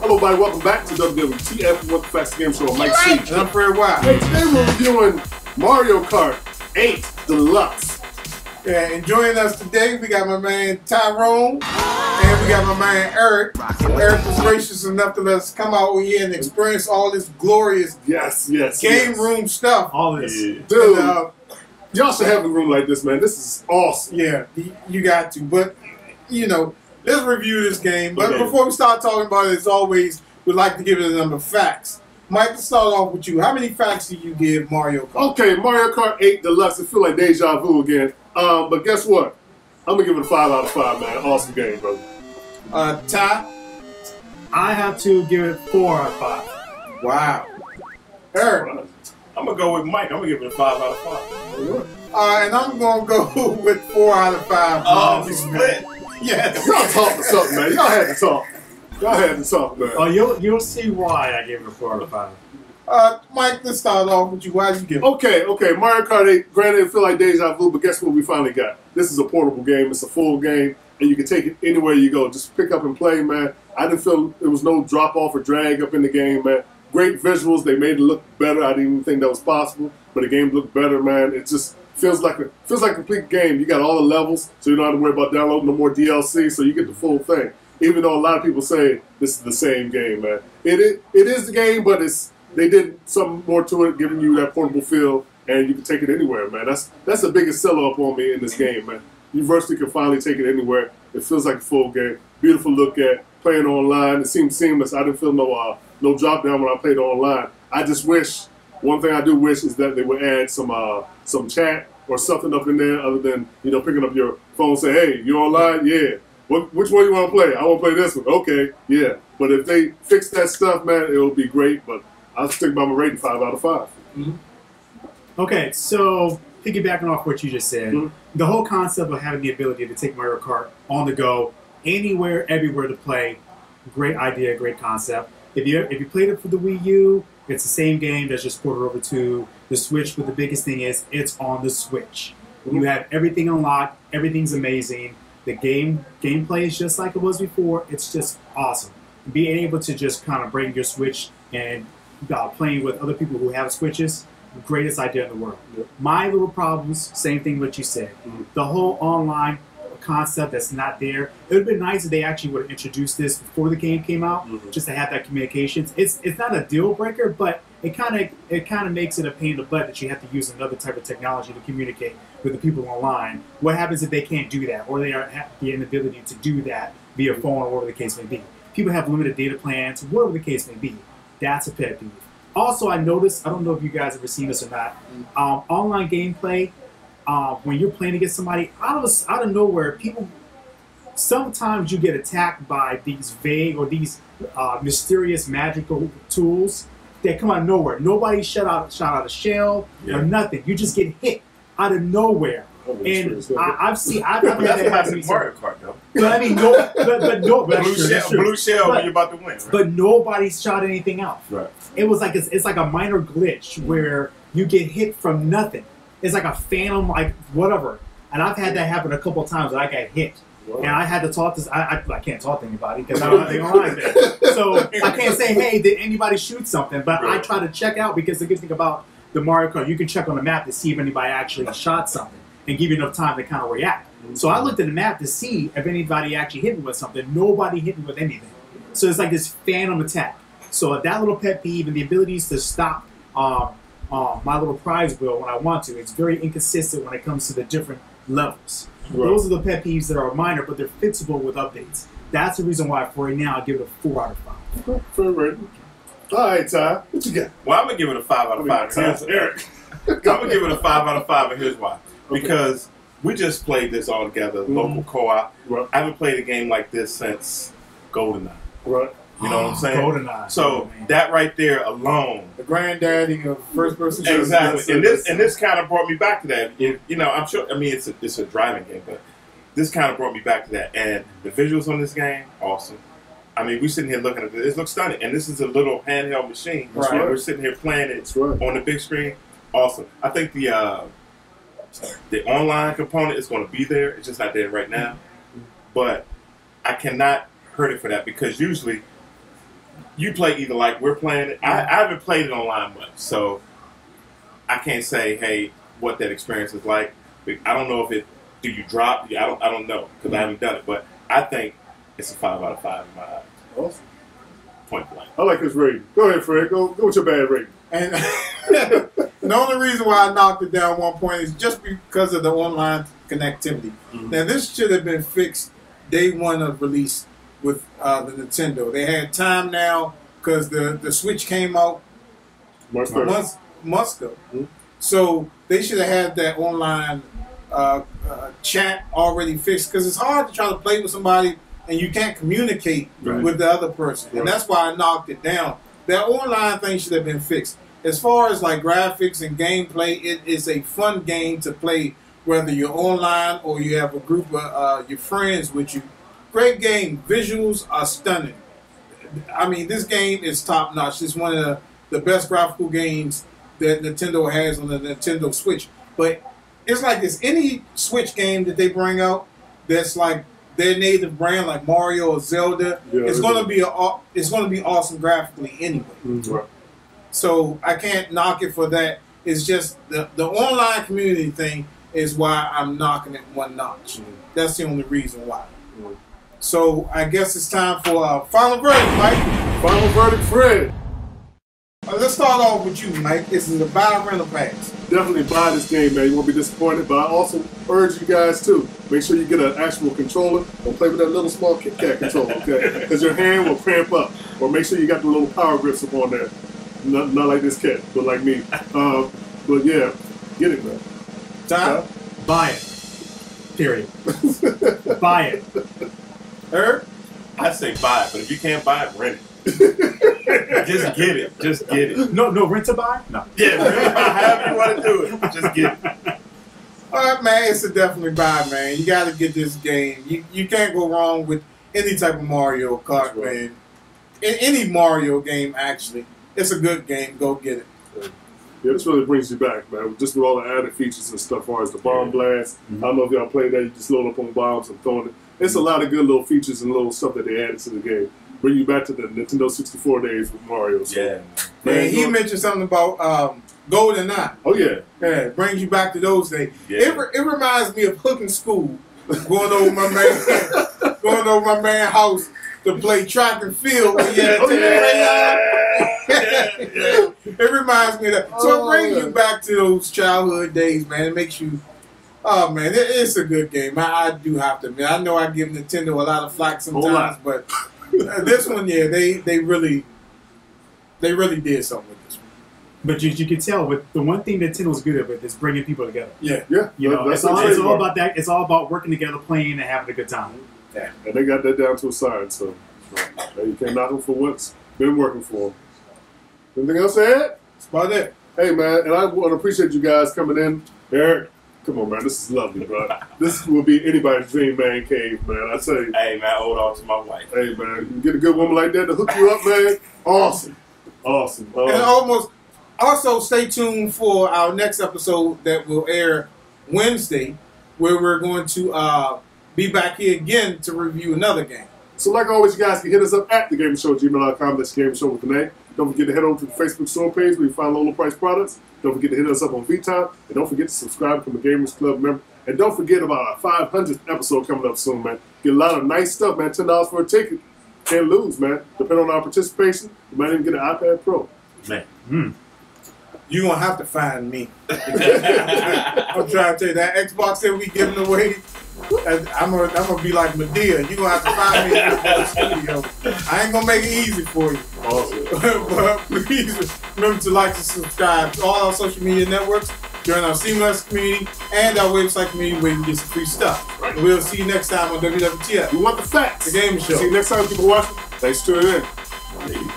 Hello, everybody. Welcome back to WWTF What the Facts Game Show. I'm Mike C. And I'm Fred Wild. Hey, today we're reviewing Mario Kart 8 Deluxe. Yeah, and joining us today, we got my man Tyrone, and we got my man Eric. Eric was gracious enough to let us come out here and experience all this glorious Yes, yes. game yes. room stuff. All this. Yeah. And, Dude, uh, y'all should have a room like this, man. This is awesome. yeah, you got to. But, you know, let's review this game. But Okay. before we start talking about it, as always, we'd like to give it a number of facts. Mike, let's start off with you. How many facts do you give Mario Kart? Okay, Mario Kart 8 Deluxe. I feel like deja vu again. Um, but guess what? I'm gonna give it a five out of five, man. Awesome game, brother. Uh, Ty? I have to give it four out of five. Wow. Eric? I'm gonna go with Mike. I'm gonna give it a five out of five. Uh, and I'm gonna go with four out of five. Oh, we split. Yes. Y'all talk to something, man. Y'all had to talk. Y'all had to talk, man. Oh, you'll you'll see why I gave it a four out of five. Uh, Mike, let's start off with you. Why did you give it? Okay, okay. Mario Kart 8, granted, it feel like deja vu, but guess what we finally got? This is a portable game. It's a full game, and you can take it anywhere you go. Just pick up and play, man. I didn't feel it was no drop off or drag up in the game, man. Great visuals. They made it look better. I didn't even think that was possible, but the game looked better, man. It just feels like a feels like a complete game. You got all the levels, so you don't have to worry about downloading no more DLC. So you get the full thing. Even though a lot of people say this is the same game, man. It is, it is the game, but it's they did something more to it, giving you that portable feel, and you can take it anywhere, man. That's that's the biggest seller up on me in this game, man. You can finally take it anywhere. It feels like a full game. Beautiful look at. Playing online, it seemed seamless. I didn't feel no uh, no drop down when I played online. I just wish one thing I do wish is that they would add some uh, some chat or something up in there other than you know picking up your phone and say, "Hey, you online? Yeah. What, which one you want to play? I want to play this one. Okay, yeah. But if they fix that stuff, man, it'll be great. But I'll stick by my rating five out of five. Okay, so piggybacking off what you just said, Mhm. the whole concept of having the ability to take Mario Kart on the go, anywhere, everywhere to play, great idea, great concept. If you if you played it for the Wii U, it's the same game that's just ported over to the Switch. But the biggest thing is it's on the Switch. You have everything unlocked. Everything's amazing. The game gameplay is just like it was before. It's just awesome. Being able to just kind of bring your Switch and uh, playing with other people who have Switches, greatest idea in the world. My little problems, same thing what you said. Mhm. The whole online concept that's not there. It would have been nice if they actually would have introduced this before the game came out, Mhm. just to have that communications. It's it's not a deal breaker, but it kind of it kind of makes it a pain in the butt that you have to use another type of technology to communicate with the people online. What happens if they can't do that, or they are have the inability to do that via phone, or whatever the case may be? People have limited data plans, whatever the case may be. That's a pet peeve. Also, I noticed, I don't know if you guys ever seen this or not, um, online gameplay, uh, when you're playing against somebody, out of, out of nowhere, people, sometimes you get attacked by these vague or these uh, mysterious magical tools that come out of nowhere. Nobody shut out, shot out a shell Yeah. or nothing. You just get hit out of nowhere. And I, I've seen, I've, I've had that happen happens to me. in Mario Kart, though. But I mean, no, but, but no, but Blue true, shell, blue shell But- when you're about to win. Right? But nobody shot anything out right. it was like it's, it's like a minor glitch where you get hit from nothing. It's like a phantom, like whatever. And I've had that happen a couple of times. That I got hit, and I had to talk to. I, I, I can't talk to anybody because I don't have anything online there. So I can't say, "Hey, did anybody shoot something?" But I try to check out because the good thing about the Mario Kart, you can check on the map to see if anybody actually shot something and give you enough time to kind of react. So I looked at the map to see if anybody actually hit me with something. Nobody hit me with anything. So it's like this phantom attack. So that little pet peeve and the abilities to stop um, um, my little prize wheel when I want to, it's very inconsistent when it comes to the different levels. Right. Those are the pet peeves that are minor, but they're fixable with updates. That's the reason why for right now I give it a four out of five. Fair rating. All right, Ty, what you got? Well, I'm gonna give it a five out of five. Here's, Eric. I'm gonna give it a five out of five, and here's why. Because we just played this all together, local co-op. Right. I haven't played a game like this since GoldenEye. Right. You know what I'm saying? GoldenEye. So Man. that right there alone, The granddaddy of first person shooters. exactly. And this and this kind of brought me back to that. If, you know, I'm sure. I mean, it's a, it's a driving game, but this kind of brought me back to that. And the visuals on this game, awesome. I mean, we're sitting here looking at it. It looks stunning, and this is a little handheld machine. That's right. We're sitting here playing it right. on the big screen. Awesome. I think the uh, The online component is going to be there. It's just not there right now. But I cannot hurt it for that because usually you play either like we're playing it. I, I haven't played it online much, so I can't say hey what that experience is like. I don't know if it do you drop. I don't I don't know because I haven't done it, but I think it's a five out of five in my eyes. Awesome. Point blank. I like his rating. Go ahead, Fred. Go, go with your bad rating. And the only reason why I knocked it down one point is just because of the online connectivity. Mhm. Now, this should have been fixed day one of release with uh, the Nintendo. They had time now because the, the Switch came out March 3rd. months, months ago. Mhm. So they should have had that online uh, uh, chat already fixed because it's hard to try to play with somebody and you can't communicate Right. with the other person. Right. And that's why I knocked it down. That online thing should have been fixed. As far as like graphics and gameplay, it is a fun game to play whether you're online or you have a group of uh, your friends with you. Great game. Visuals are stunning. I mean, this game is top notch. It's one of the, the best graphical games that Nintendo has on the Nintendo Switch. But it's like it's any Switch game that they bring out that's like their native brand, like Mario or Zelda. Yeah, it's it gonna is. be a, it's gonna be awesome graphically anyway. Right. So I can't knock it for that. It's just the the online community thing is why I'm knocking it one notch. Mhm. That's the only reason why. Mhm. So I guess it's time for a final verdict, Mike. Final verdict, Fred. Uh, let's start off with you, Mike. It's in the buy rental pass. Definitely buy this game, man. You won't be disappointed. But I also urge you guys to make sure you get an actual controller. Don't play with that little small Kit Kat controller, okay? Because your hand will cramp up. Or make sure you got the little power grips up on there. Not, not like this cat, but like me. Um, but yeah, get it, man. Time. Buy it. Period. Buy it. Herb. I say buy it, but if you can't buy it, rent it. Just get it. Just get it. No, no, rent to buy? No. Yeah, rent it. However you want to do it, just get it. All right, man. It's a definitely buy, man. You got to get this game. You you can't go wrong with any type of Mario Kart, That's right. man. In any Mario game, actually, it's a good game. Go get it. Yeah, this really brings you back, man. Just with all the added features and stuff, as far as the bomb blast. Mm-hmm. I don't know if y'all played that. You just load up on bombs and throwing it. It's a lot of good little features and little stuff that they added to the game. Bring you back to the Nintendo 64 days with Mario. So, Yeah. man, And he mentioned something about um, Golden Eye. Oh yeah, Yeah, it brings you back to those days. Yeah. It, re- it reminds me of hooking school, going over my man, going over my man house to play track and field. When you had Oh, take the yeah. Yeah. It reminds me of that. So Oh, it brings yeah. you back to those childhood days, man. It makes you. Oh man, it, it's a good game. I, I do have to admit. I know I give Nintendo a lot of flack sometimes, but this one, yeah, they they really, they really did something with this one. But you, you can tell, with the one thing Nintendo's good at with is bringing people together. Yeah, yeah. You know, that's it's all, it's all about that. It's all about working together, playing, and having a good time. Yeah, And they got that down to a science. So you can't knock them for what's been working for them. Anything else to add? that's about it. Hey man, and I want to appreciate you guys coming in. Eric, come on man, this is lovely, bro. this will be anybody's dream man cave, man. I say, Hey man, I owe it all to my wife. hey man, you get a good woman like that to hook you up, man. Awesome, awesome. And almost. Also, stay tuned for our next episode that will air Wednesday, where we're going to uh, be back here again to review another game. So, like always, you guys can hit us up at thegameshow.gmail.com. That's Game Show with the name. Don't forget to head over to the Facebook store page where you find low price products. Don't forget to hit us up on VTime. And don't forget to subscribe, become a Gamers Club member. And don't forget about our 500th episode coming up soon, man. Get a lot of nice stuff, man. $10 for a ticket. Can't lose, man. Depending on our participation, you might even get an iPad Pro. Man. Hmm. You're going to have to find me. I'm trying to tell you that Xbox that we giving away. I'm gonna, I'm gonna be like Madea. You're gonna have to find me in the studio. I ain't gonna make it easy for you. Awesome. but please remember to like and subscribe to all our social media networks, join our CMS community, and our website community where you can get some free stuff. Right. We'll see you next time on WWTF, You want the facts? the game show. See you next time, people watching. Thanks for tuning in.